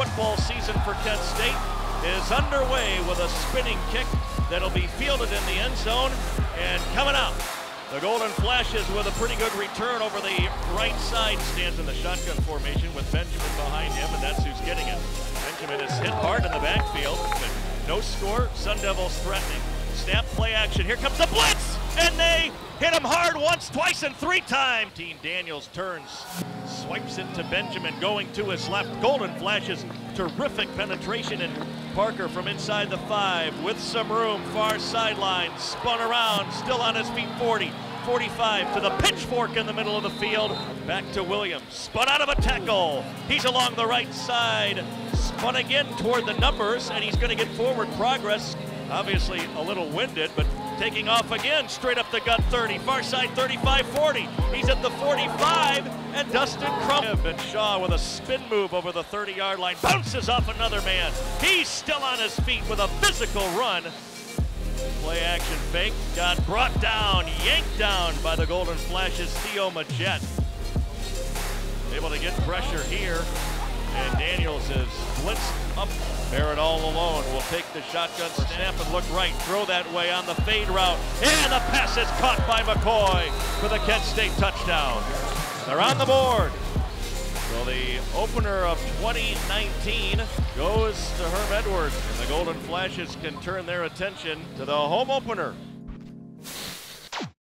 football season for Kent State is underway with a spinning kick that'll be fielded in the end zone and coming out. The Golden Flashes with a pretty good return over the right side stands in the shotgun formation with Benjamin behind him, and that's who's getting it. Benjamin is hit hard in the backfield. No score. Sun Devils threatening. Snap play action. Here comes the blitz, and they hit him hard once, twice, and three times. Team Daniels turns, swipes it to Benjamin, going to his left. Golden Flashes terrific penetration, and Parker from inside the five with some room, far sideline, spun around, still on his feet. 40. 45 to the pitchfork in the middle of the field. Back to Williams. Spun out of a tackle. He's along the right side. Spun again toward the numbers, and he's going to get forward progress. Obviously a little winded, but taking off again, straight up the gut 30, far side 35 40. He's at the 45, and Dustin Crum and Shaw with a spin move over the 30 yard line bounces off another man. He's still on his feet with a physical run. Play action fake, got brought down, yanked down by the Golden Flashes, Theo Majet. Able to get pressure here, and Daniels is blitzed up. Barrett all alone will take the shotgun snap and look right, throw that way on the fade route, and the pass is caught by McCoy for the Kent State touchdown. They're on the board. So the opener of 2019 goes to Herm Edwards, and the Golden Flashes can turn their attention to the home opener